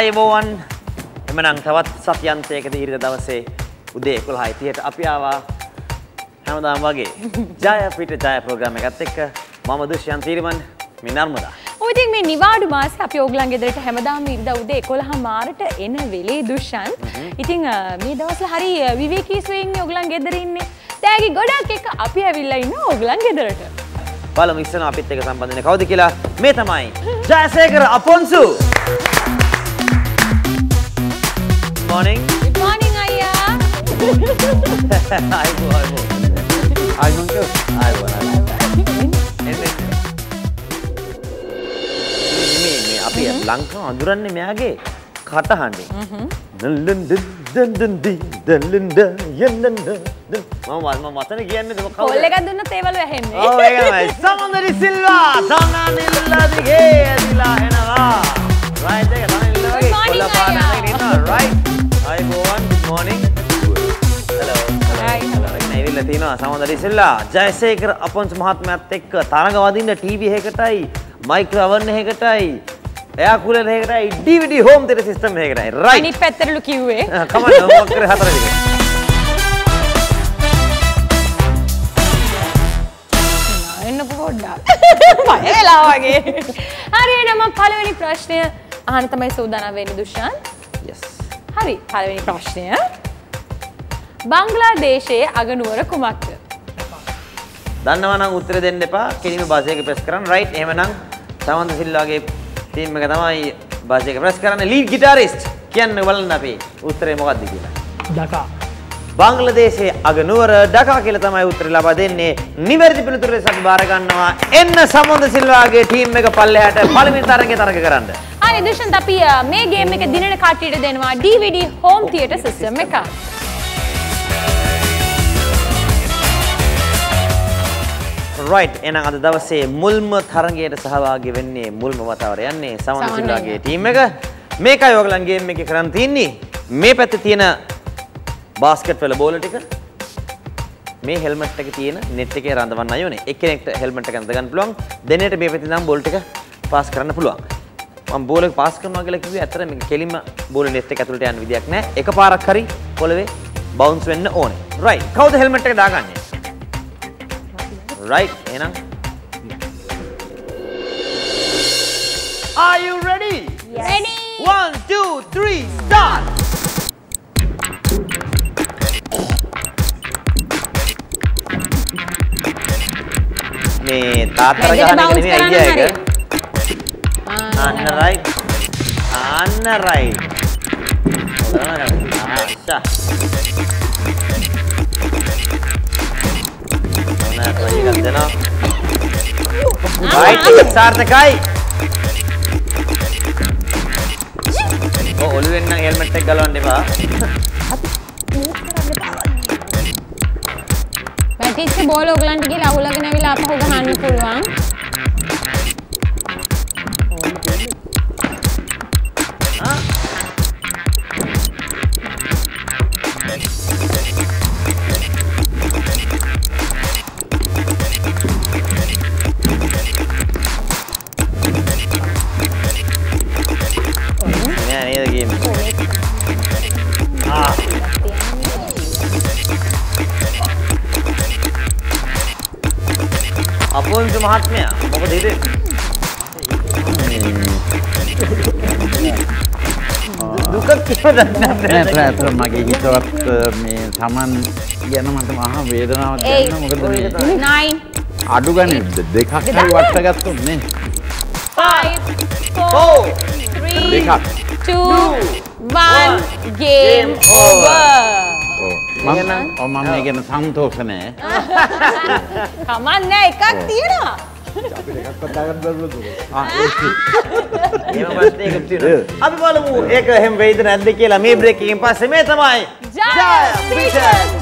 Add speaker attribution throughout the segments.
Speaker 1: අයිබෝවන් එමනං තවත් සතියන්තයකද ඉරිද දවසේ උදේ එකොළ හයිතියට අපි ආවා හැමදාම් වගේ ජය පිට ජය ප්‍රෝග්‍රම එකත් එක්ක මම දුෂ්යන් තීරමන් මේ නර්මදා.
Speaker 2: ඔයිතින් මේ නිවාඩු මාස අපි ඕගලන් ගෙදරට හැමදාම ඉරිදා උදේ 11 මාරට එන වෙලේ දුෂ්යන්. ඉතින් මේ දවස්වල හරි විවේකී සුවේ ඉන්නේ ඕගලන් ගෙදර ඉන්නේ. තෑගි ගොඩක් එක්ක අපි ඇවිල්ලා ඉන්න ඕගලන් ගෙදරට.
Speaker 1: බලමු ඉස්සන අපිත් එක්ක සම්බන්ධ වෙන්නේ කවුද කියලා මේ තමයි ජයසේකර අපොන්සු. Morning.
Speaker 2: Good morning අයියා.
Speaker 1: අයිබෝ අයිබෝ. අයිබෝ අයිබෝ. මේ මේ අපි ලංකාව අඳුරන්නේ මෙයාගේ කටහඬින්. දල්ලන් දන් දන් දි දල්ලන් ද යන්නන් ද මම මම මතන කියන්නේ ඒක කවුද?
Speaker 2: කෝල් එකක් දුන්නත් ඒවලු ඇහෙන්නේ.
Speaker 1: ඔව් ඒක තමයි. සමන්දරි සිල්වා තනනිල්ලා දිගේ ඇදිලා එනවා. රයිට් එක තනනිල්ලා වගේ කොල්ල
Speaker 2: අයියා.
Speaker 1: අරගෙන ඉන්නවා. රයිට්. අයිබෝවන් hello. ඇවිල්ලා තිනවා සමන්දරි සිල්ලා ජයසේකර අපොන්ස් මහත්මයාත් එක්ක තරඟ වදින්න ටීවී එකකටයි මයික්‍රෝ oven එකකටයි එයා එකකටයි DVD home theater system එකකටයි. රයිට්.
Speaker 2: අනිත් පැත්තටලු කිව්වේ.
Speaker 1: මොකක් කරේ හතර දිග.
Speaker 2: එන්නකො පොඩ්ඩක්. බය වෙලා වගේ. හරි එහෙනම් පළවෙනි ප්‍රශ්නය අහන්න තමයි සූදානම් වෙන්නේ දුෂාන්. හරි පළවෙනි ප්‍රශ්නය. බංග්ලාදේශයේ අගනුවර කුමක්ද?
Speaker 1: දන්නවා නම් උත්තර දෙන්න එපා. කෙලිම බස් එක ප්‍රෙස් කරන්න. රයිට්. එහෙමනම් සමන්ත සිල්වාගේ ටීම් එක තමයි බස් එක ප්‍රෙස් කරන්නේ. ලීඩ් ගිටාරිස්ට් කියන්න බලන්න අපි උත්තරේ මොකක්ද කියලා.
Speaker 3: දකා
Speaker 1: බංග්ලාදේශයේ අගනුවර ඩකා කියලා තමයි උත්තරේ ලබා දෙන්නේ. නිවැරදි පිළිතුර අපි බාර ගන්නවා. එන්න සමන්ත සිල්වාගේ ටීම් එක පල්ලෙහාට පළවෙනි තරඟේ තරඟ කරන්න.
Speaker 2: හරි දුෂන්ත අපි අ, මේ ගේම් එක දිනන කට්ටියට දෙනවා DVD home theater system එකක්.
Speaker 1: රයිට් එහෙනම් අද දවසේ මුල්ම තරගයට සහභාගී වෙන්නේ මුල්ම වතාවට යන්නේ සමන් සිල්වාගේ. ටීම් එක. මේකයි ඔයගලන් ගේම් එකේ කරන් තින්නේ. මේ පැත්තේ තියෙන බාස්කට් වල බෝල ටික මේ හෙල්මට් එකේ තියෙන net එකේ රඳවන්න අයෝනේ. එක්කෙනෙක්ට හෙල්මට් එක අඳ ගන්න පුළුවන්. දෙනෙට මේ පැත්තේ නම් බෝල් ටික පාස් කරන්න පුළුවන්. මම බෝල් එක පාස් කරනවා කියලා කිව්වේ ඇත්තට මේක කෙලින්ම බෝල් net එක ඇතුළට යන්න විදියක් නැහැ. එකපාරක් හරි පොළවේ බවුන්ස් වෙන්න ඕනේ. රයිට්. කවුද හෙල්මට් එක දාගන්නේ? Right, එහෙනම්. Are you ready?
Speaker 2: Ready?
Speaker 1: One, two, three, start! මේ තාත්තර ගහන එක
Speaker 2: bounce
Speaker 1: නෙමෙයි අයියා. එක. අන්න right. අන්න right. ආශා. මොනවා try එකක් දෙනවා. right එක සාර්ථකයි. ඔය ඔළුවෙන් නම් හෙල්මට් එක ගලවන්න එපා.
Speaker 2: වැටිච්ච බෝල ඔයගලන්ට ගිහලා අහුලගෙන ඇවිල්ලා අපහු ගහන්න පුළුවන්.
Speaker 1: නෑ
Speaker 3: ඇතර මගේ හිතවත් මේ තමන් ගැන මට මහා වේදනාවක්. දැනෙනවා මොකද මේ අඩු ගන්න දෙකක් හරි නේ
Speaker 2: four,
Speaker 1: Four,
Speaker 2: three,
Speaker 3: දෙකක්
Speaker 1: over.
Speaker 3: ඔව්. මම මම මේ ගැන සන්තෝෂ නෑ
Speaker 2: කමන්නේ එකක් තියෙනවා.
Speaker 3: ආ, ඒක.
Speaker 1: එහෙම ප්‍රශ්නයකට තියෙනවා. අපි බලමු ඒක එහෙම වෙයිද නැද්ද කියලා. මේ බ්‍රේක් එකෙන් පස්සේ මේ තමයි.
Speaker 2: ජය පිට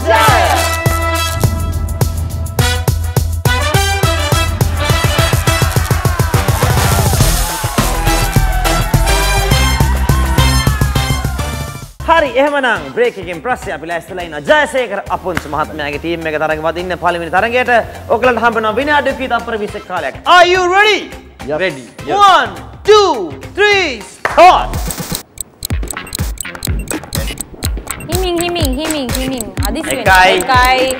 Speaker 1: එහෙමනම් බ්‍රේකකින් ප්‍රස්සේ අපි ලැස්සලයින ජයසේකර අපොන්ච මහත්මයාගේ ටීම් එක තරඟ වදින්න පළවෙනි තරඟයට ඔකලට හම්බෙනවා විනාඩි කිහිප තප්පර 20ක කාලයක්. Are you ready?
Speaker 3: Yep.
Speaker 1: Ready.
Speaker 3: Yep.
Speaker 1: One, two, three, start.
Speaker 2: හිමින් හිමින් හිමින් හිමින් අදිසි වෙනවා.
Speaker 1: එකයි.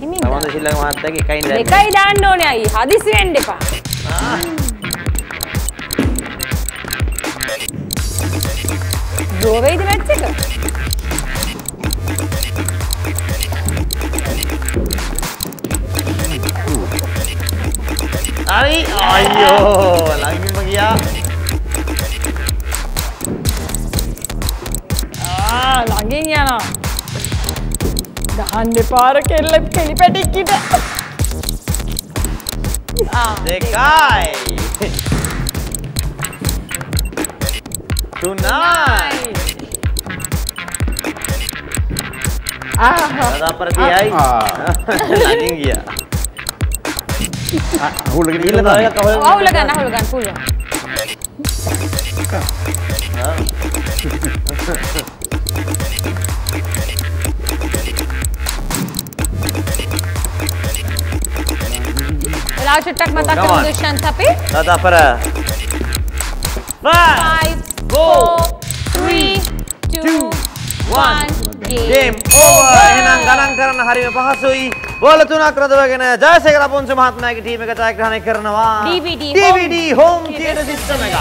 Speaker 2: හිමින්.
Speaker 1: සමන්ද ශිල්ලා මහත්තයාගේ එකයි දාන්න.
Speaker 2: එකයි දාන්න ඕනේ අයියේ. හදිසි වෙන්න එපා. ආ. දෝවෙයිද මැච් එක
Speaker 1: හරි අයියෝ ළඟින්ම ගියා.
Speaker 2: ආ ළඟින් යනවා ගහන්න පාර කෙල්ල කෙලි පැටික්කිට
Speaker 1: දෙකයි. තුනයි. අදාපර තියයි. ළඟින් ගියා.
Speaker 3: හුලගෙන
Speaker 1: ඊළ තව එකක් අහුවෙන්න.
Speaker 2: අවුල ගන්න අවුල ගන්න පුළුවන් වෙලාව චුට්ටක් මතක්
Speaker 1: Come
Speaker 2: කරමු
Speaker 1: on.
Speaker 2: දුෂ්යන්ත අපි
Speaker 1: අදාපර. Five.
Speaker 2: 5 4 3 2 1
Speaker 1: ගේම් ඕවර් එහෙනම් ගණන් කරන්න හරිම පහසුයි. බෝල තුනක් රඳවගෙන ජයසේකර පොන්සු මහත්මයාගේ ටීම් එක ජයග්‍රහණය කරනවා.
Speaker 2: DVD
Speaker 1: DVD home theatre system එක.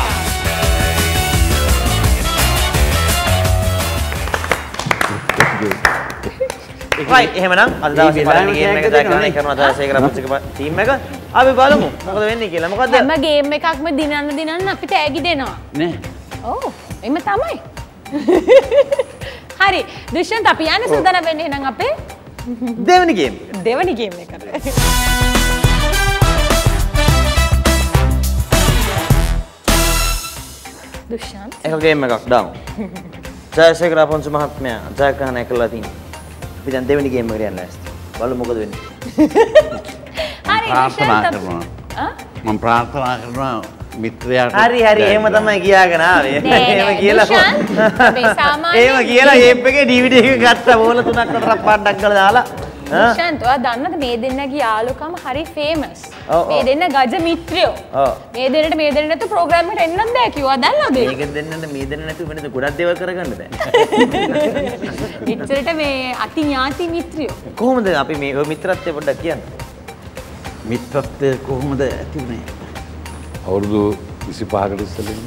Speaker 1: Right. එහෙමනම් අද දවසේ පළවෙනි ගේම් එක ජයග්‍රහණය කරනවා ජයසේකර පොන්සුගේ ටීම් එක. අපි බලමු. මොකද වෙන්නේ කියලා. මොකද
Speaker 2: හැම ගේම් එකක්ම දිනන්න දිනන්න අපිට ඇගි දෙනවා
Speaker 3: නෑ.
Speaker 2: ඕ එම තමයි හරි. දුෂ්‍යන්ත අපි යන්න සූදානම් වෙන්න එහෙනම් අපේ
Speaker 1: දෙවෙනි ගේම් එක.
Speaker 2: දෙවනි ගේම් එකට දුෂ්‍යන්ත
Speaker 1: එක ගේම් එකක් දාමු. ජයසේකර පොන්සු මහත්මයා ජයග්‍රහණය කළා තියෙනවා අපි දැන් දෙවෙනි ගේම් එකට යන්න ලෑස්ති බලමු මොකද වෙන්නේ.
Speaker 2: හරි
Speaker 3: කරනවා. මම ප්‍රාර්ථනා කරනවා මිත්‍රයාට
Speaker 1: හරි හරි එහෙම තමයි කියාගෙන ආවේ.
Speaker 2: නෑ,
Speaker 1: එහෙම කියලා.
Speaker 2: දුෂාන්, මේ සාමාන්‍ය-
Speaker 1: එහෙම කියලා ඒප් එකේ DVD එක ගත්තා බෝල තුනක් හතරක් පාඩක් කරලා දාලා. ආ?
Speaker 2: දුෂ්‍යන්ත ඔයා දන්නද මේ දෙන්නගේ යාළුකම හරි ෆේමස්. මේ දෙන්න ගජ මිත්‍රයෝ
Speaker 1: ඔව්.
Speaker 2: මේ දෙන්නට මේ දෙන්නට ප්‍රෝග්‍රෑම් එකට එන්නත් බෑ කිව්වා දන්නවද?
Speaker 1: මේක දෙන්නට මේ දෙන්න නැතුව වෙනද ගොඩක් දේවල් කරගන්න බෑ.
Speaker 2: ඉච්චරට මේ අති ඥාති මිත්‍රයෝ
Speaker 1: කොහොමද අපි මේ ඔය මිත්‍රත්වය පොඩ්ඩක් කියන්න.
Speaker 3: මිත්‍රත්වය කොහොමද ඇතිවුණේ
Speaker 4: අවුරුදු විසි පහකට ඉස්සලින්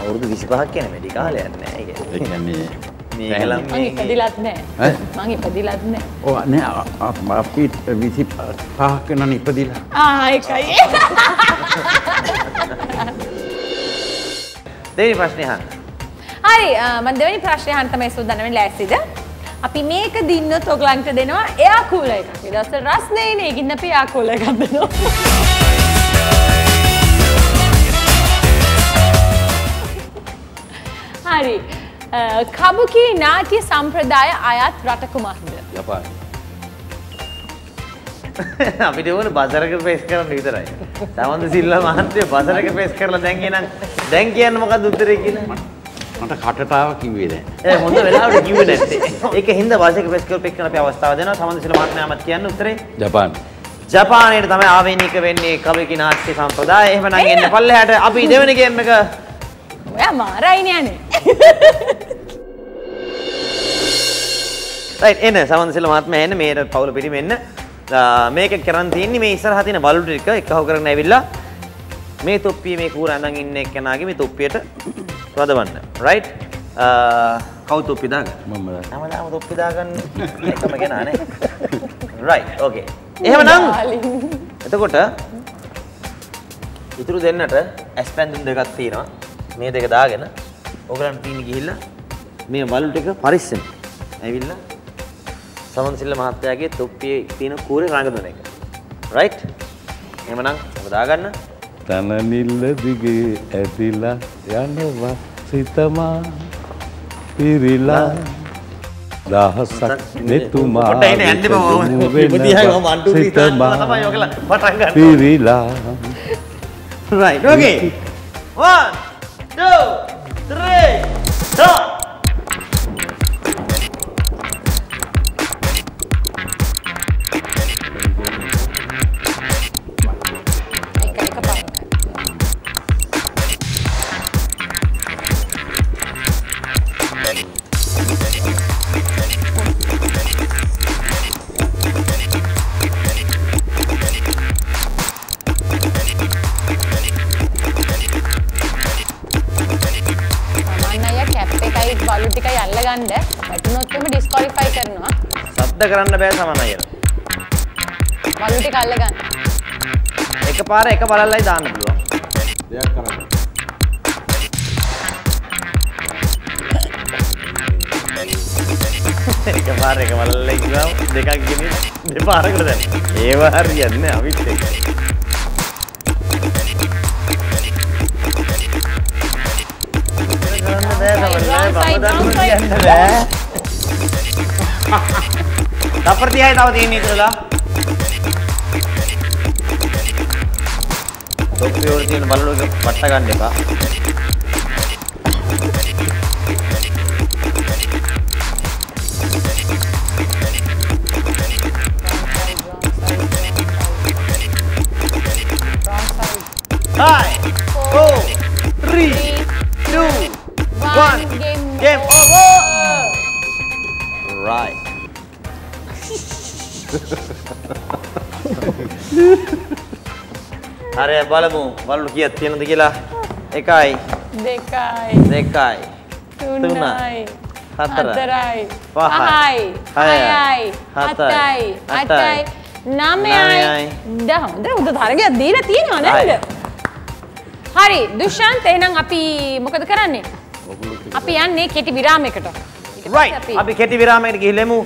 Speaker 1: අවුරුදු 25ක් කියන වැඩි කාලයක් නෑ ඒක.
Speaker 3: ඒ කියන්නේ
Speaker 1: මේක ලම්
Speaker 2: මං ඉපදිලත් නෑ? මං ඉපදිලත් නෑ
Speaker 3: ඕ නෑ අපි විසි පහක නම් ඉපදිලා
Speaker 2: ආ එකයි
Speaker 1: දෙවෙනි ප්‍රශ්නේ අහන්න.
Speaker 2: හරි මම දෙවෙනි ප්‍රශ්නය අහන්න තමයි සූදානම් වෙන්නේ ලෑස්තිද අපි මේක දින්නොත් ඔයගලන්ට දෙනවා එයා කූල එකක්. ඒ දවස්වල රස්නේ නේ ගින්න අපි එයා කූල එකක් දෙනවා. හරි. කබුකි නාට්‍ය සම්ප්‍රදාය අයත් රට කුමක්ද?
Speaker 4: ජපාන
Speaker 1: අපිට ඕන බසරක පේස් කරන්න විතරයි. සමන්ද සිල්වා මහත්තයෝ බසරක පේස් කරලා දැන් එහෙනම් දැන් කියන්න මොකක්ද උත්තරේ කියලා?
Speaker 3: මට කටටාව කිව්වේ නෑ
Speaker 1: ඒ හොඳ වෙලාවට කිව්වේ නැත්තේ. ඒක හින්දා වාසික ප්‍රෙස් කරපු එක්කන අපි අවස්ථාව දෙනවා. සමන්ද සිල මහත්මයාමත් කියන්න උත්තරේ.
Speaker 4: ජපාන්
Speaker 1: ජපානයේ තමයි ආවේනික වෙන්නේ කවිකි නාට්‍ය සම්ප්‍රදාය. එහෙමනම්
Speaker 2: එන්න.
Speaker 1: එන්න පල්ලෙහාට අපි දෙවෙනි ගේම් එක
Speaker 2: ඔයා මාරයිනේ.
Speaker 1: රයිට් එන්න සමන්ද සිල මහත්මයා එන්න මේ පවුල. ආ, මේක කරන් තියෙන්නේ මේ ඉස්සරහා තියෙන බලු ටික එකහව කරගෙන ඇවිල්ලා මේ තොප්පිය මේ කූර ඇඳන් ඉන්න එක්කෙනාගේ මේ තොප්පියට රඳවන්න. රයිට්? කවුද තොප්පි දාගන්නේ?
Speaker 4: මම දන්නවා.
Speaker 1: හැමදාම තොප්පි දාගන්න එකම කෙනා නේ. Right okay. එහෙමනම් එතකොට ඉතුරු දෙන්නට ඇස් පැන්දුම් දෙකක් තියෙනවා. මේ දෙක දාගෙන ඔයගලන්ට තියෙන ගිහිල්ලා මේ වලු ටික පරිස්සම්. ඇවිල්ලා සමන්සිල්ල මහත්තයාගේ තොප්පියේ තියෙන කූරේ රඟදන එක. රයිට්? එහෙමනම් ඔබ දාගන්න.
Speaker 4: තනනිල්ල දිගේ ඇතිලා යනවා සිතමා පිරිලා දහසක් නෙතුමා
Speaker 1: පොඩ්ඩක් එන්න යන්න එපා මම. ඉපදියා මම 1 2 3
Speaker 4: සිතමා
Speaker 1: තමයි ඔයගලා පටන් ගන්න.
Speaker 4: පිරිලා
Speaker 1: Right, okay. One, two, three, 자! කරන්න බෑ සමන අයියට.
Speaker 2: වලු ටික අල්ලගන්න
Speaker 1: එකපාර එක බලල්ලයි දාන්න පුළුවන්.
Speaker 3: දෙයක් කරන්න.
Speaker 1: එකපාර එක බලල්ලයි කිව්වම දෙකක් ගෙනින් දෙපාරකට දැන්. ඒව හරියන්නේ අවිත් එක්ක. කරන්න බෑ සමන මම
Speaker 2: side.
Speaker 1: දන්න බෑ. තප්පර 30යි තව තියෙන්නේ ඉතලා. ටොප්පි වල තියෙන බලලු එක පට්ට ගන්න එපා. හරි බලමු. බලු කීයක් තියෙනවද කියලා. එකයි,
Speaker 2: දෙකයි.
Speaker 1: දෙකයි,
Speaker 2: තුනයි.
Speaker 1: හතරයි, පහයි, හයයි, හතයි,
Speaker 2: අටයි නමයයි
Speaker 1: නවයයි.
Speaker 2: දහොඳ උද තරගයක් දීලා තියෙනවා නේද. හරි දුෂාන්ත එහෙනම් අපි මොකද කරන්නේ? අපි යන්නේ කෙටි විරාමයකට.
Speaker 1: Right. අපි කෙටි විරාමයකට ගිහිල්ලෙමු.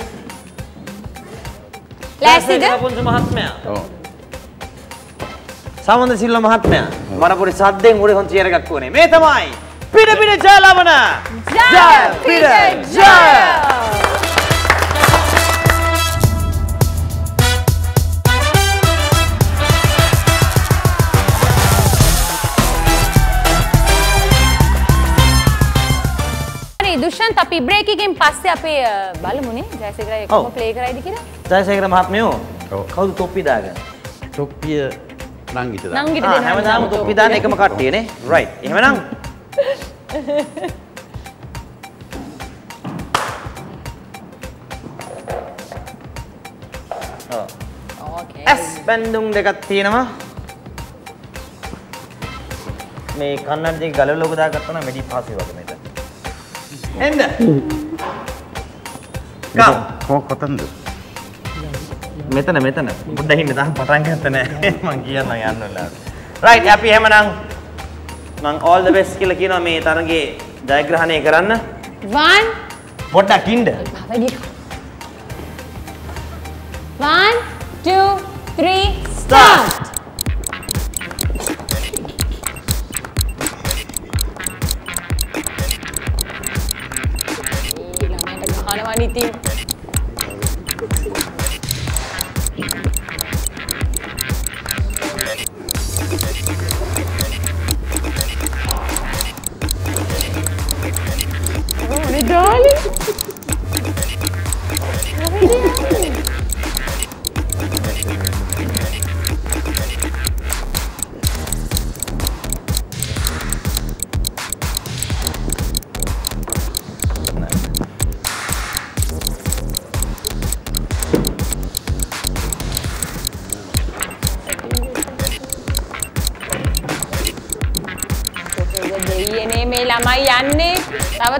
Speaker 2: ලෑස්තිද?
Speaker 1: පුංචි මහත්මයා.
Speaker 3: ඔව්.
Speaker 1: සමන්ද සිල්ල මහත්මයා. මරපුරි සද්දෙන් උඩ හොන් චියර එකක් වුණේ. මේ තමයි පිට පිට ජය ලබන
Speaker 2: ජය පිට ජය හරි දුෂන්ත අපි බ්‍රේක් එකෙන් පස්සේ අපි අ, බලමුනේ ජයසේකර එකම
Speaker 1: ඔව්.
Speaker 2: ප්ලේ කරයිද කියලා
Speaker 1: ජයසේකර මහත්මයෝ
Speaker 3: ඔව්.
Speaker 1: කවුද තොප්පි දාගන්නේ?
Speaker 3: තොප්පිය නංගිට දාන්න.
Speaker 2: නංගිට
Speaker 1: හැමදාම තොප්පි දාන එකම කට්ටියනේ. right. එහෙමනම් ඇස් බැන්දුම් දෙකක් තියෙනවා. මේ කන්නඩි දෙක ගලවලා ලෝක දාගත්තා නම් මෙඩි පාස් වගේ මෙතන. එන්න. කම්.
Speaker 3: කොතනද?
Speaker 1: මෙතන මෙතන. ඉන්න තාම පටන් ගත්ත නෑ. මං කියන්න යන්න වෙලාවට. right අපි එහෙමනම් මං all the best කියලා කියනවා මේ තරගේ ජයග්‍රහණය කරන්න.
Speaker 2: one
Speaker 1: පොඩ්ඩක් ඉන්න.
Speaker 2: one two three
Speaker 1: Start.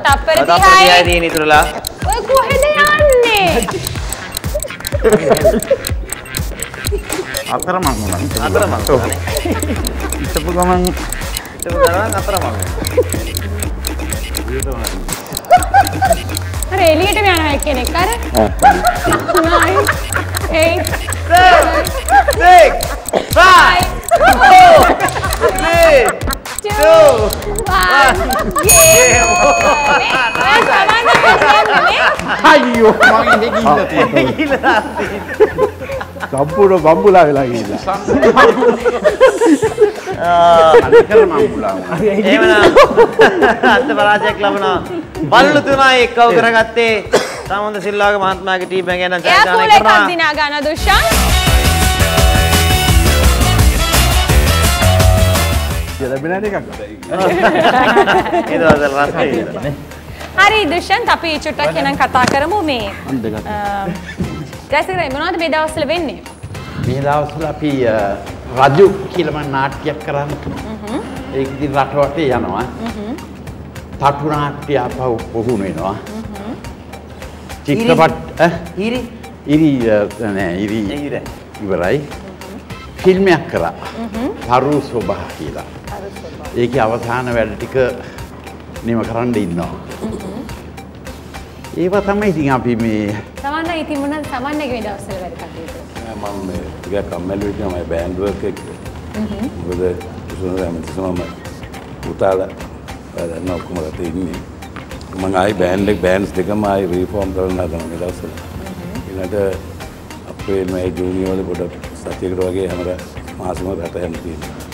Speaker 2: තප්පර
Speaker 1: තව
Speaker 2: 30යි.
Speaker 1: තප්පර 30යි තියෙන ඉතුරුලා.
Speaker 2: ඔය කොහෙද යන්නේ?
Speaker 3: අතරමං වුණා.
Speaker 1: අතරමං වුණානේ.
Speaker 3: හිටපු ගමන්
Speaker 1: ඒක දරන අතරමං.
Speaker 2: අර එළියට යනවා එක්කෙනෙක් අර. නයි. ඒ
Speaker 1: Six, five, four, three, two,
Speaker 2: one.
Speaker 1: game over.
Speaker 3: අයියෝ මං ඉන්නේ ගිහිල්ලා තියෙනවා. සම්පූර්ණ බම්බුලා වෙලා ගිහිල්ලා. අනිකර මම්බුලා වුණා.
Speaker 1: එහෙමනම් අන්ත පරාජයක් ලබනවා. බල්ලු තුනයි එක්කව කරගත්තේ සමන්ද සිල්වාගේ මහත්මයාගේ ටීම් එක ගැන
Speaker 2: එයා කූල
Speaker 1: ජයග්‍රහණය
Speaker 2: එකක්
Speaker 1: කරනවා.
Speaker 2: දිනා ගන්න දුෂාන්.
Speaker 3: ලැබෙන එකක්.
Speaker 1: ඒ දවස්වල රස්නේ ඉඳලා.
Speaker 2: හරි දුෂාන්ත් අපි චුට්ටක් එහෙනම් කතා කරමු මේ. ජයසිරි මොනවද මේ දවස්වල වෙන්නේ?
Speaker 3: මේ දවස්වල අපි රජු කියලා මම නාට්‍යයක් කරන්න. ඒක ඉතින් රට වටේ යනවා. තටු නාට්‍ය ආපහු පුහුණු වෙනවා. චිත්‍රපට් ඉරි අ, නෑ ඉරි
Speaker 1: ඉර.
Speaker 3: ඉවරයි ෆිල්මයක් කරා තරු ස්වභා කියලා ඒක අවසාන වැඩ ටික නිම කරන්න ඉන්නවා. ඒවා තමයි ඉතින් අපි මේ
Speaker 2: සමන්න ඉතින් මොනවද සමන්නගේ මේ දවස්වල වැඩ කටයුතු?
Speaker 4: මම මේ ටිකක් කම්මැලි වෙච්ච මම බෑන්ඩ් වර්ක් එක. මොකද සුනද හැමතිස්සම මම පුතාලා වැඩන්න ඔක්කොම රට ඉන්නේ. මම ආයි බෑන්ඩ් එක බෑන්ඩ්ස් දෙකම ආයි රීෆෝම් කරන්න හදනවා මේ දවස්වල. ඊළඟට අපේ මේ ජූනියර් වල පොඩ සතියකට වගේ හැමර මාසෙම රට යන්න තියෙනවා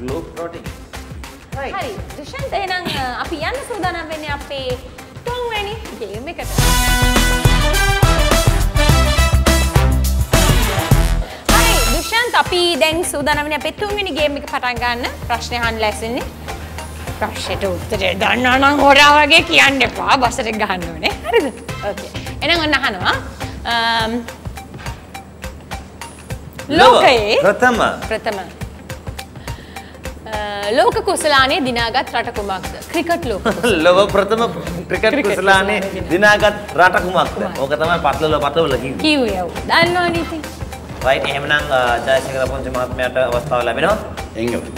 Speaker 1: ග්ලෝබ් රෝටින්
Speaker 2: හරි දුෂන්ත එහෙනම් අපි යන්න සූදානම් වෙන්නේ අපේ තුන්වෙනි ගේම් එකට. හරි දුෂන්ත අපි දැන් සූදානම් වෙන්නේ අපේ තුන්වෙනි ගේම් එක පටන් ගන්න. ප්‍රශ්න අහන්න ලැස්තින්නේ. ප්‍රශ්නෙට උත්තරේ දන්නා නම් හොරා වගේ කියන්න එපා. බසට ගහන්න ඕනේ. හරිද? ඕකේ. එහෙනම් ඔන්න අහනවා. ලෝකයේ
Speaker 1: ප්‍රථම
Speaker 2: ප්‍රථම ලෝක කුසලානේ දිනාගත් රට කුමක්ද? ක්‍රිකට් ලෝක.
Speaker 1: ලොව ප්‍රථම ක්‍රිකට්
Speaker 2: කුසලානේ.
Speaker 1: දිනාගත් රට කුමක්ද? ඕක තමයි පටලල පටලවල කිව්වේ.
Speaker 2: කිව්වේ ඔව්. දන්නවනේ ඉතින්.
Speaker 1: රයිට් එහෙමනම් ජයසේකර පොන්සි මහත්මයාට අවස්ථාව ලැබෙනවා.
Speaker 3: එංගලන්ත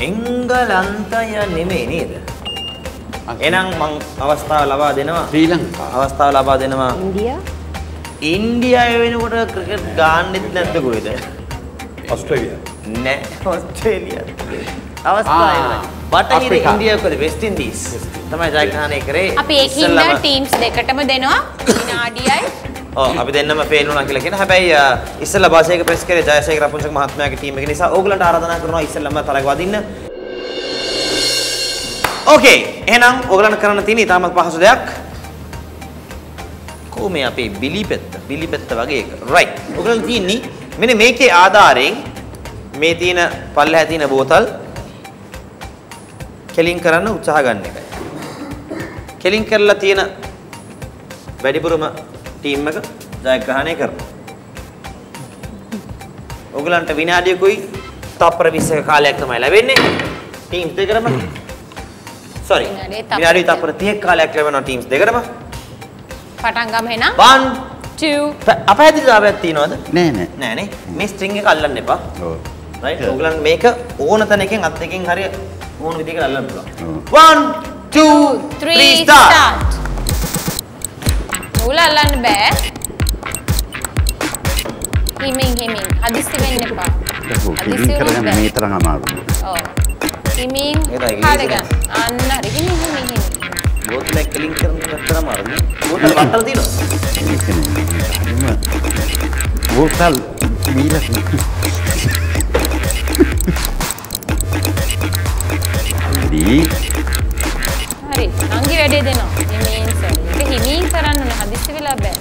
Speaker 1: එංගලන්තය නෙමෙයි නේද? එහෙනම් මං අවස්ථාව ලබා දෙනවා.
Speaker 3: ශ්‍රී ලංකා
Speaker 1: අවස්ථාව ලබා දෙනවා.
Speaker 2: ඉන්දියා
Speaker 1: ඉන්දියාව වෙනකොට ක්‍රිකට් ගාන්නෙත් නැද්ද කොහෙද?
Speaker 4: ඔස්ට්‍රේලියා
Speaker 1: නෑ ඔස්ට්‍රේලියා. අවස්ථාව. බටහිර. ඉන්දියාවකද වෙස්ට් ඉන්දීස් තමයි ජයග්‍රහණය කරේ.
Speaker 2: අපි ඒකින්ද ටීම්ස් දෙකටම දෙනවා විනාඩියයි.
Speaker 1: ඔව් අපි දෙන්නම වුණා කියලා කියන හැබැයි අ, ඉස්සෙල්ලා බාසයක ප්‍රෙස් කරේ ජයසේකර අපුංචක මහත්මයාගේ ටීම් එක නිසා ඕගලන්ට ආරාධනා කරනවා ඉස්සෙල්ලාම තරග වදින්න. ඕකේ එහෙනම් ඕගලන්ට කරන්න තියෙන ඉතාමත් පහසු දෙයක්. කොහොමද අපේ බිලි පෙත්ත බිලි පෙත්ත වගේ එක. රයිට්. ඕගලන්ට තියෙන්නේ මෙන්න මේකේ ආධාරයෙන් මේ තියෙන පල්ලෙහා තියෙන බෝතල් කෙලින් කරන්න උත්සාහ ගන්න එකයි. කෙලින් කරලා තියෙන වැඩිපුරම ටීම් එක ජයග්‍රහණය කරනවා. ඔයගලන්ට විනාඩියකුයි තප්පර 20ක කාලයක් තමයි ලැබෙන්නේ. ටීම්ස් දෙකටම. sorry.
Speaker 2: විනාඩියේ තප්පර
Speaker 1: විනාඩිය තප්පර 30ක කාලයක් ලැබෙනවා ටීම්ස් දෙකටම.
Speaker 2: පටන් ගමු එහෙනම්
Speaker 1: 1
Speaker 2: 2
Speaker 1: අපහැදිලිතාවයක් තියනවද?
Speaker 3: නෑ නෑ
Speaker 1: නෑ නේ. මේ ස්ට්‍රින්ග් එක අල්ලන්න එපා.
Speaker 3: ඔව්
Speaker 1: right? ඔයගලන්ට මේක ඕන තැනකින් අත් දෙකෙන් හරිය ඕන විදිහකට අල්ලන්න පුළුවන්.
Speaker 3: ඔව්.
Speaker 1: 1 2 3 start.
Speaker 2: නූල අල්ලන්න බෑ. හිමින් හිමින් හදිස්සි වෙන්න එපා. හදිස්සි බෑ.
Speaker 3: මේ තරම් අමාරු
Speaker 2: ඔව්. හිමින්
Speaker 1: ඒකයි
Speaker 2: කාලේ
Speaker 1: easy
Speaker 2: ගන්න. අන්න හරි. හිමින් හිමින් හිමින්.
Speaker 1: බෝතලයක් කෙලින් කරන එකතරම අරගෙන. බෝතල් වට්ටල තියෙනවා.
Speaker 3: බෝතල් බීලා දී
Speaker 2: හරි. අංගි වැඩේ දෙනවා. හිමින් සර්. ඒක හිමින් කරන්න ඕනේ. හදිස්සි වෙලා බෑ.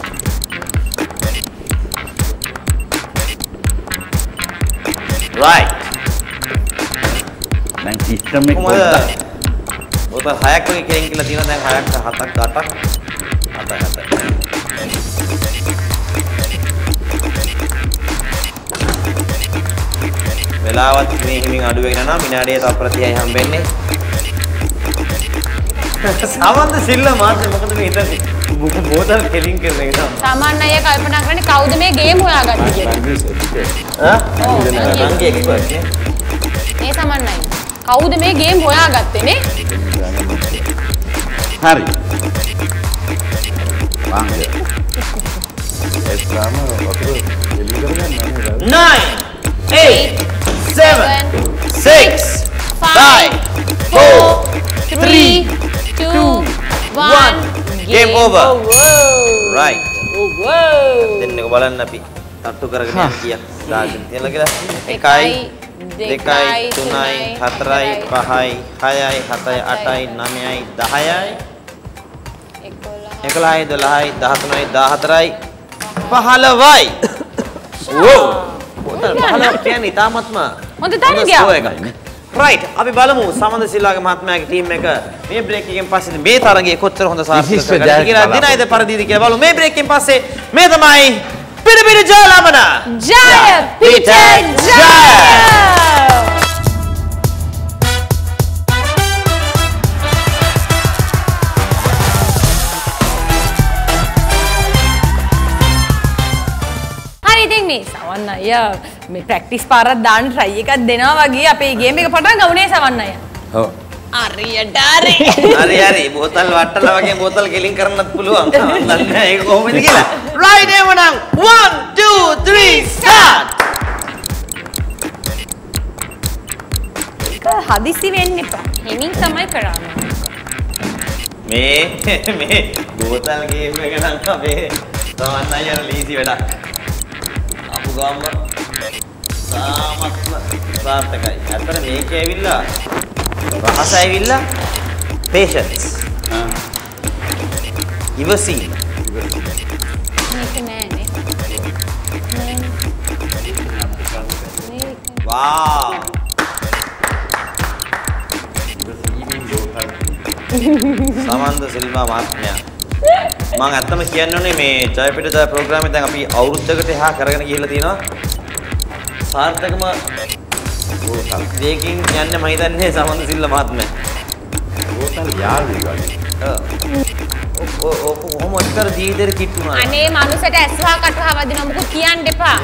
Speaker 1: right.
Speaker 3: දැන් සිස්ටම් එක
Speaker 1: කොහමද?
Speaker 3: පොඩ්ඩක්
Speaker 1: බෝතල් හයක් වගේ කෙලින් කියලා තියෙනවා දැන් හයක් හතක් අටක් හතයි හතයි. වෙලාවත් මේ හිමින් අඩු වෙගෙන යනවා විනාඩිය තප්පර 30යි හම්බෙන්නේ. සමන්ද සිල්ල මාත්‍රේ මොකද මේ හිතන්නේ? බෝතල් කෙලින් කරන එක තමයි.
Speaker 2: සාමාන්‍ය අය කල්පනා කරන්නේ කවුද මේ ගේම් හොයාගන්නේ කියලා.
Speaker 1: ඈ?
Speaker 2: ඔව්,
Speaker 1: නංගි එක්ස්පර්ට් නේ.
Speaker 2: මේ සමන්නයි. කවුද මේ ගේම් හොයාගත්තේ නේ?
Speaker 3: හරි වාංග
Speaker 4: ඒත් තාම වතුර එලි කරගන්න නෑ
Speaker 1: 9 8 7 6 5 4
Speaker 2: 3 2 1
Speaker 1: Game over. right. දෙන්නක බලන්න අපි තට්ටු කරගෙන යන්න කීයක් දාගෙන තියෙනවද කියලා 1යි දෙකයි තුනයි හතරයි පහයි හයයි හතයි අටයි නවයයි දහයයි එකළහයි දොළහයි දහතුනයි දාහතරයි පහළවයි ඕ පහළව කියන්නේ ඉතාමත්ම
Speaker 2: හොඳ තැන ගියා.
Speaker 1: Right අපි බලමු සමන්ද සිල්වාගේ මහත්මයාගේ ටීම් එක මේ බ්‍රේක් එකෙන් පස්සේ මේ තරගයේ කොච්චර හොඳ සාර්ථක කරගන්නද කියලා. දිනයිද පරිදිද කියලා බලමු. මේ බ්‍රේක් එකෙන් පස්සේ මේ තමයි පිරිපිරි ජයලමන.
Speaker 2: ජය පිට මේ ප්‍රැක්ටිස් පාරක් දාන්න try එකක් දෙනවා වගේ අපේ ගේම් එක පටන් ගවුනේ සවන්න අය.
Speaker 4: ඔව්
Speaker 2: හරියට හරි.
Speaker 1: හරි හරි බෝතල් වට්ටලා වගේ බෝතල් ගෙලින් කරන්නත් පුළුවන්. දන්නේ නැහැ ඒක කොහොමද කියලා. right එවනම් 1 2 3 start.
Speaker 2: හදිසි වෙන්න එපා. හිමින් තමයි කරන්නේ.
Speaker 1: මේ මේ බෝතල් ගේම් එක නම් අපේ තවන්න අයියර ලීසි වැඩක්. අපු ගාම්ම සාමත්ම සාර්ථකයි. අතර මේක ඇවිල්ලා රහස ඇවිල්ලා patience. ඉවසීම.
Speaker 2: මේක නෑනේ.
Speaker 1: වාව්. සමන්ද සිල්වා මහත්මයා මම ඇත්තම කියන්න ඕනේ මේ ජයපිට ජය ප්‍රෝග්‍රෑම් එක දැන් අපි අවුරුද්දකට එහා කරගෙන ගිහිල්ලා තියෙනවා සාර්ථකම වේගින් යන්න මම හිතන්නේ සමන්ද සිල්වා මහත්මයා.
Speaker 3: බෝතල් යාළුවෝ වගේ.
Speaker 1: ඔව්. කොහොම අත්තර ජීවිතේට කිට්ටුනා
Speaker 2: අනේ මනුස්සට ඇස්වහා කටවහා වදිනවා. මොකද කියන්න එපා.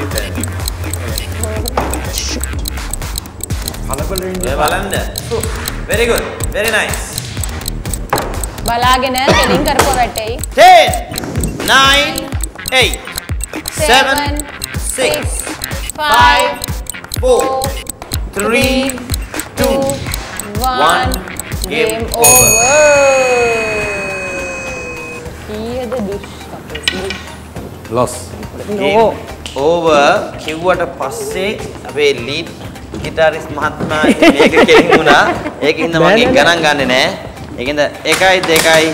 Speaker 3: කලබල වෙන්න
Speaker 1: මේ බලන්න. Very good. Very nice.
Speaker 2: බලාගෙන කෙලින් කරපුව වැටෙයි.
Speaker 1: 10 9 8 7 6
Speaker 2: 5
Speaker 1: 4 3 2
Speaker 2: 1
Speaker 1: Game over.
Speaker 2: කීයද දුෂ්
Speaker 1: game over කිව්වට පස්සේ අපේ ලීඩ් ගිටාරිස් මහත්මයා මේක කෙලින් වුණා. ඒකින්ද මගේ ගණන් ගන්නෙ නෑ. ඒකින්ද 1යි 2යි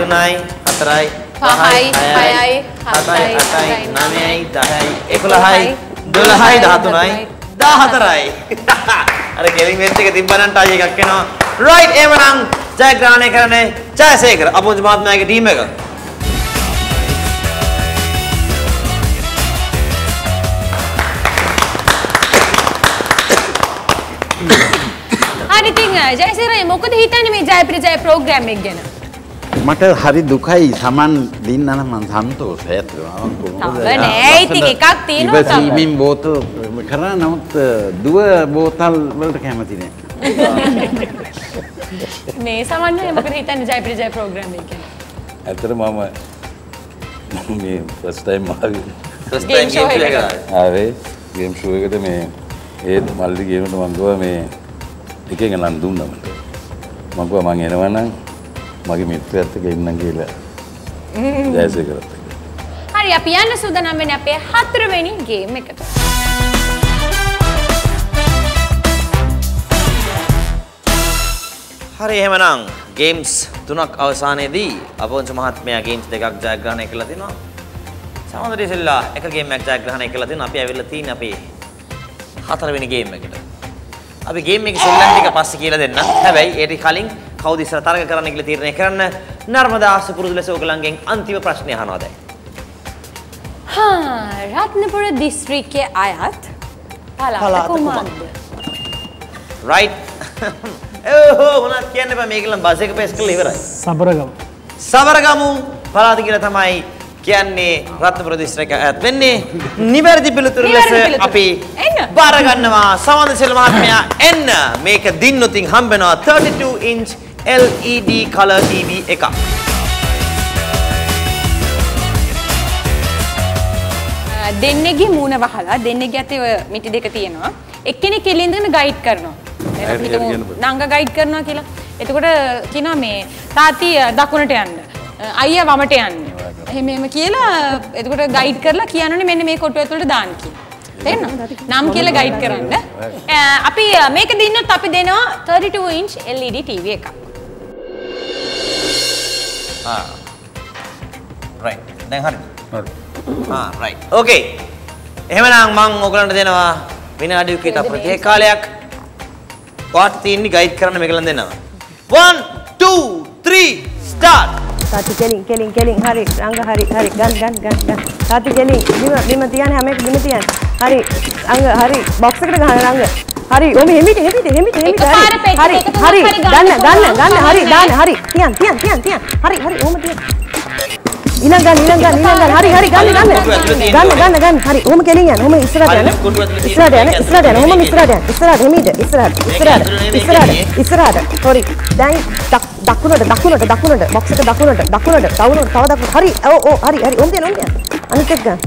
Speaker 1: 3යි 4යි
Speaker 2: 5යි, 6යි,
Speaker 1: 7යි 8යි
Speaker 2: 7යි,
Speaker 1: 9යි 10යි 11යි 12යි 13යි 14යි. අර කෙලින් වෙච්ච එක තිබ්බනම් ටයි එකක් එනවා. right එවනම් ජයග්‍රහණය කරන්නේ ජයසේකර අපෝජි මහත්මයාගේ ටීම් එක.
Speaker 2: හරි ඉතින් ජයසිරයි මොකද හිතන්නේ මේ ජයප්‍රිය ජය ප්‍රෝග්‍රෑම් එක ගැන?
Speaker 3: මට හරි දුකයි. සමන් දින්න නම් මං සන්තෝෂයි ඇත්තටම.
Speaker 2: තව නෑ, ඉතින් එකක් තියෙනවා තව.
Speaker 3: ඉවසීමෙන් බෝතල් කරා. නමුත් දුව බෝතල් වලට කැමති නෑ.
Speaker 2: මේ සමන්නේ මොකද හිතන්නේ ජයප්‍රිය ජය ප්‍රෝග්‍රෑම් එක?
Speaker 4: ඇත්තට මම මේ ෆස්ට් ටයිම් ආවේ. ගේම් ෂෝ එකට මේ ඒත් මල්ලි ගේමට මං ගියා මේ එකෙන් නම් දුන්නා මට. මං කිව්වා මං එනවා නම් මගේ මිත්‍රයත් එක්ක එන්නම් කියලා ජයසේකරත් එක්ක
Speaker 2: හරි අපි යන්න සූදානම් වෙන්නේ අපේ හතරවෙනි ගේම් එකට.
Speaker 1: හරි එහෙමනම් ගේම්ස් තුනක් අවසානයේදී අපෝංච මහත්මයා ගේම්ස් දෙකක් ජයග්‍රහණය කළා තිනවා. සමන්දරි සෙල්ලා එක ගේම් එකක් ජයග්‍රහණය කළා තිනවා. අපි ඇවිල්ලා තියෙන්නේ අපේ හතරවෙනි ගේම් එකට. අපි ගේම් එකේ සෙල්ලම් ටික පස්සේ කියලා දෙන්න. හැබැයි ඒට කලින් කවුද ඉස්සර තරග කරන්න කියලා තීරණය කරන්න නර්මදා සුපුරුදු ලෙස ඔයගලන්ගෙන් අන්තිම ප්‍රශ්නය අහනවා දැන්.
Speaker 2: හා රත්නපුර දිස්ත්‍රික්කයේ අයත් පළාත කුමක්ද?
Speaker 1: right ඕහෝ මොනවද කියන්න එපා මේකලම් බස් එක පෙස් කරලා ඉවරයි.
Speaker 5: සබරගම
Speaker 1: සබරගමු පළාත කියලා තමයි කියන්නේ රත්නපුර දිස්ත්‍රික්කය ඇත් වෙන්නේ නිවැරදි පිළිතුරු ලෙස. අපි
Speaker 2: එන්න.
Speaker 1: බාර ගන්නවා සමන්දසිල් මහත්මයා එන්න මේක දින්නොතින් හම්බෙනවා 32 inch LED color TV එකක්
Speaker 2: දෙන්නෙගේ මූණ වහලා දෙන්නෙගේ ඔය මිටි දෙක තියෙනවා. එක්කෙනෙක් කෙලින්දගෙන ගයිඩ් කරනවා. නංග ගයිඩ් කරනවා කියලා. එතකොට කියනවා මේ තාත්ති දකුණට යන්න. අයියා වමට යන්න. එහෙම එහෙම කියලා එතකොට ගයිඩ් කරලා කියනෝනේ මෙන්න මේ කොටුව ඇතුළට දාන්න කියලා. තේරෙනවද? නම් කියලා ගයිඩ් කරන්න. අපි මේක දින්නොත් අපි දෙනවා 32 inch LED TV එකක්.
Speaker 1: ආ right. දැන් හරිද
Speaker 4: හරි.
Speaker 1: ආ right. Okay. එහෙමනම් මම ඔයගලන්ට දෙනවා විනාඩි කිහිප ප්‍රති කාලයක්. වාට තියෙන්නේ ගයිඩ් කරන්න මේකලන් දෙනවා. 1 2 3 start.
Speaker 6: සාති කෙලින් කෙලින් කෙලින්. හරි. රංග හරි හරි. ගන් ගන් ගන් ගන් සාති කෙලින්. බිම බිම තියන්න හැම එක බිම තියන්න. හරි. අංග හරි. බොක්ස් එකට ගහන රංග හරි ඔම හෙමිට හෙමිට හෙමිට හෙමිට. හරි හරි
Speaker 2: හරි ගන්න
Speaker 6: ගන්න ගන්න හරි දාන්න. හරි. තියන් තියන් තියන් තියන්. හරි හරි ඔම තියන්. ඊළඟ ගන්න ඊළඟ ගන්න ඊළඟ ගන්න. හරි හරි ගන්න ගන්න. ගන්න ගන්න ගන්න. හරි ඔහොම කෙලින් යන්න. ඔහොම ඉස්සරහට යන්න.
Speaker 1: තියෙන
Speaker 6: ඉස්සරහට යන්න ඉස්සරහට යන්න. ඔහොම ඉස්සරහට යන්න. ඉස්සරහට එමීට ඉස්සරහට ඉස්සරහට ඉස්සරහට. ඉස්සරහට. හරි දැන් දක්- දකුණට දකුණට දකුණට. බොක්ස් එක දකුණට දකුණට. තවුණට තව දකුණට. හරි ඔව් ඔව් හරි හරි. ඔම් දෙන්න ඔම් දෙන්න අනිත් එක ගන්න.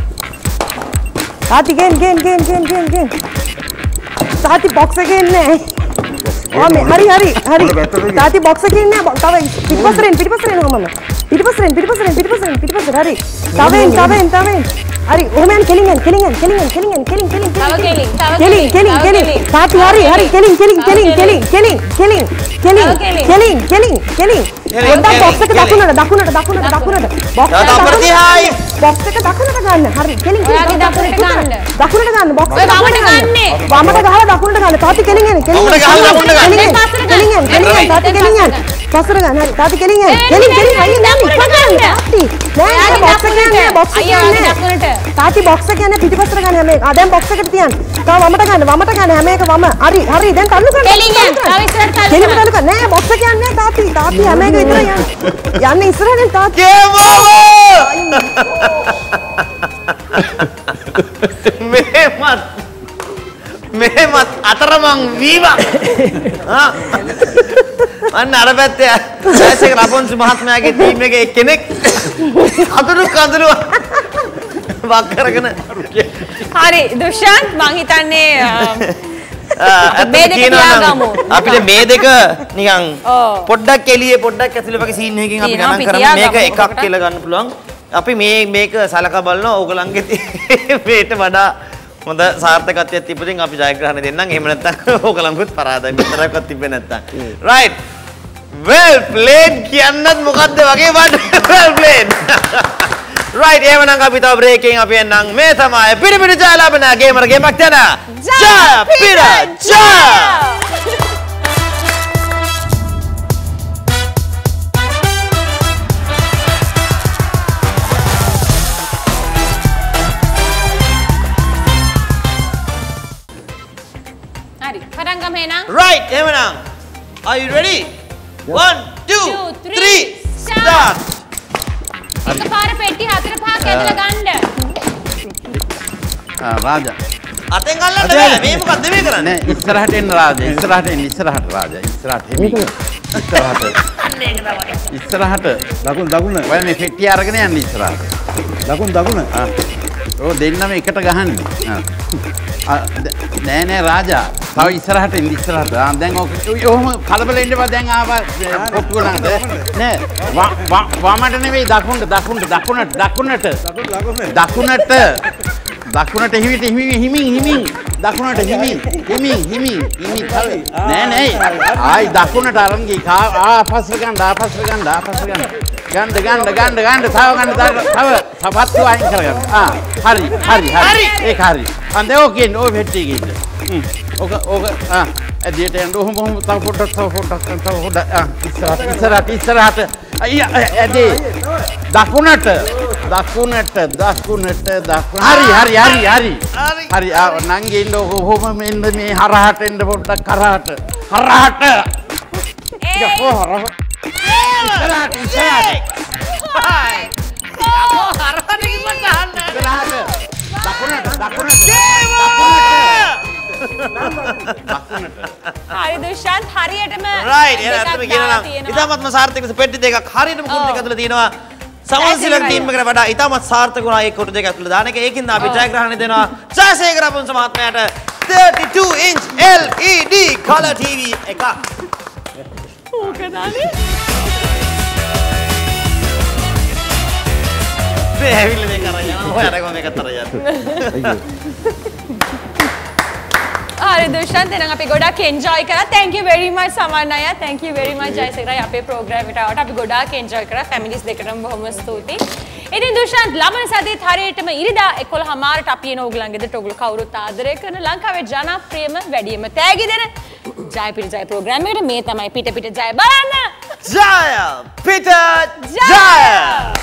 Speaker 6: තාති ගෙන් ගෙන් ගෙන් ගෙන් ගෙන් ගෙන් තාති බොක්ස් එකේ ඉන්නේ. ඔය මේ හරි හරි හරි. තාති බොක්ස් එකේ ඉන්නේ. බො- තව පිටිපස්සට එන්න පිටිපස්සට එන්න පිටිපස්සට එන්න පිටිපස්සට හරි. තව එන්න තව එන්න තව එන්න. හරි ඔහම යන්න කෙලින් යන්න කෙලින් යන්න කෙලින් යන්න කෙලින් යන්න කෙලින් කෙලින්
Speaker 2: කෙලින්,
Speaker 6: කෙලින්
Speaker 2: කෙලින්.
Speaker 6: තාති හරි හරි. කෙලින් කෙලින් කෙලින් කෙලින්. කෙලින් කෙලින් කෙලින්
Speaker 2: තව කෙලින්.
Speaker 6: කෙලින් කෙලින්. කෙලින්
Speaker 1: කෙලින්,
Speaker 6: පොඩ්ඩක් බොක්ස් එක. දකුණට දකුණට දකුණට දකුණට බොක්ස්
Speaker 1: තව ප්‍රතිහායි.
Speaker 6: බොක්ස් එක දකුණට ගන්න හරි කෙලින් කෙලින්
Speaker 2: දකුණට ගන්න.
Speaker 6: දකුණට ගන්න බොක්ස්
Speaker 2: ඔය
Speaker 6: එක
Speaker 2: වමට
Speaker 6: ගන්න. වමට ගහලා දකුණට ගන්න තාති කෙලින් යන්න කෙලින්
Speaker 1: වමට ගහලා දකුණට ගන්න.
Speaker 6: කෙලින්
Speaker 2: පස්සට ගන්න.
Speaker 6: කෙලින් කෙලින් යන්න තාති කෙලින් යන්න පස්සට ගන්න හරි තාති කෙලින් යන්න
Speaker 2: එන්න,
Speaker 6: කෙලින් කෙලින් අයිය යන්න ඉක්මන්
Speaker 2: ගන්න.
Speaker 6: තාති නෑ බොක්ස් එක යන්නේ
Speaker 2: දකුණට.
Speaker 6: බොක්ස් එක යන්නේ
Speaker 2: දකුණට.
Speaker 6: තාති බොක්ස් එක යන්නේ පිටිපස්සට ගන්න හැම එක ආ දැන් බොක්ස් එකට තියන්න තව වමට ගන්න වමට ගන්න හැම එක වම හරි හරි දැන් තල්ලු කරන්න
Speaker 2: කෙලින් යන්න. තව ඉස්සරහට තල්ලු
Speaker 6: කෙලින්
Speaker 2: කරන්න.
Speaker 6: නෑ බොක්ස් එක යන්නේ තාති තාති හැම එක විතර යන්න යන්නේ ඉස්සරහින් තාති
Speaker 1: Game over! මෙහෙමත් මෙහෙමත් අතරමං වීවා ආ. අන්න අර පැත්තේ ජයසේකර රපොන්සි මහත්මයාගේ ටීම් එකේ එක්කෙනෙක් අතුරු කඳුරු වක් කරගෙන
Speaker 2: හරි දුෂාන්ත් මං හිතන්නේ
Speaker 1: අපිට මේ දෙක නිකන්. පොඩ්ඩක් එළියේ පොඩ්ඩක් ඇතුළේ වගේ සීන් එකකින් අපි ගණන් කරමු. මේක එකක්. කියලා ගන්න පුළුවන්. අපි මේ මේක සලකා බලනවා. ඕගලන්ගේ මේට වඩා හොඳ සාර්ථකත්වයක් තිබුණින් අපි ජයග්‍රහණය දෙන්නම් එහෙම නැත්නම් ඕගලන්කුත් පරාදයි. මෙතරක්වත් තිබ්බේ නැත්නම් right. Well played කියන්නත් මොකද්ද වගේ බඩ well played right එහෙමනම් අපි තව බ්‍රේක් එකකින් අපි එන්නම් මේ තමයි පිට පිට ජය ලබන ගේමර ගේමක් යන ජය පිට ජය
Speaker 2: හරි පටන් ගමු එහෙනම්
Speaker 1: Right, එහෙමනම්. Are you ready? One, two,
Speaker 2: two, three,
Speaker 1: three,
Speaker 2: start. එකපාර පෙට්ටි හතර පහක් ඇදලා ගන්න.
Speaker 3: රාජ.
Speaker 1: අතෙන් අල්ලන්න බෑ. මේ මොකක්ද මේ කරන්නේ?
Speaker 3: නෑ ඉස්සරහට එන්න රාජ. ඉස්සරහට එන්න ඉස්සරහට රාජ. ඉස්සරහට හිමි ඉස්සරහට. ඉස්සරහට.
Speaker 5: දකුණ දකුණ.
Speaker 3: ඔය මේ පෙට්ටිය අරගෙන යන්න ඉස්සරහට.
Speaker 5: දකුණ දකුණ.
Speaker 3: ආ. ඔව් දෙන්නම එකට ගහන්නේ. නෑ නෑ රාජා. තව ඉස්සරහට එන්න ඉස්සරහට. දැන් ඔහොම කලබල ඉන්න බා දැන් ආවා පොට්ටුව ළඟට නෑ. වමට නෙවෙයි දකුණට දකුණට දකුණට දකුණට. දකුණට දකුණට. හිමිට හිමි හිමින් හිමින් දකුණට හිමින් හිමින් හිමින් හිමි. තව නෑ නෑ. ආයි දකුණට අරන් ගිහ. ආපස්සට ගන්න ආපස්සට ගන්න ආපස්සට ගන්න. ගන්න ගන්න ගන්න ගන්න. තව ගන්න තව තව සපත්තු අයින් කරගන්න. ආ හරි හරි හරි. ඒක හරි. අන්ද ඕකෙන් ඔය වෙට්ටි ගින්න ඕක ඕක ආ ඇදියට යන්න ඔහොම ඔහොම තව පොඩ්ඩක් තව පොඩ්ඩක් තව පොඩ්ඩක් ඉස්සරහට ඉස්සරහට ඉස්සරහට අයියා ඇදී දකුණට දකුණට දකුණට දකුණ හරි හරි හරි හරි
Speaker 1: හරි.
Speaker 3: හරි ආ නංගි ඉන්න ඕක ඔහොම මෙන්න මේ හරහට එන්න පොඩ්ඩක් කරහට හරහට
Speaker 2: ඒ
Speaker 3: හරහට ඉස්සරහට ඉස්සරහට දකුණට දකුණට
Speaker 2: හරි දුෂාන්ත් හරියටම
Speaker 1: එහෙනම්
Speaker 2: දෙකක්
Speaker 1: ඇත්තම
Speaker 2: තියෙනවා.
Speaker 1: ඉතාමත්ම සාර්ථක පෙට්ටි දෙකක් හරියටම කුණු දෙක. ඇතුළේ තියෙනවා. සමන්සිලක ටීම් එකට වඩා ඉතාමත් සාර්ථක වුණා ඒ කොටු දෙක ඇතුළේ. දාන එක ඒකින්ද අපි ජයග්‍රහණය දෙනවා. Jayasekara පුංස මහත්මයාට 32 inch LED color TV එකක්. මේ ඇවිල්ලා මේක අරන් යනවා. ඔය අරගෙන මේකත් අරන් යනවා
Speaker 2: හරි දුෂාන්ත් එහෙනම් අපි ගොඩක් එන්ජොයි කරා. Thank you very much සමන් අය thank you very much ජයසේකරයි අපේ ප්‍රෝග්‍රෑම් එකට ආවට. අපි ගොඩාක් එන්ජොයි කරා. Families දෙකටම බොහොම ස්තුතියි. ඉතින් දුෂාන්ත් ලබන සතියේත් හරියටම ඉරිදා 11 මාරට අපි එන ඕගලන්ගේ දෙට ඕගොල්ලෝ කවුරුත් ආදරය කරන ලංකාවේ ජනප්‍රියම වැඩිම තෑගි දෙන ජය පිට ජය ප්‍රෝග්‍රෑම් එකට මේ තමයි පිට පිට ජය බලන්න.
Speaker 1: ජය පිට ජය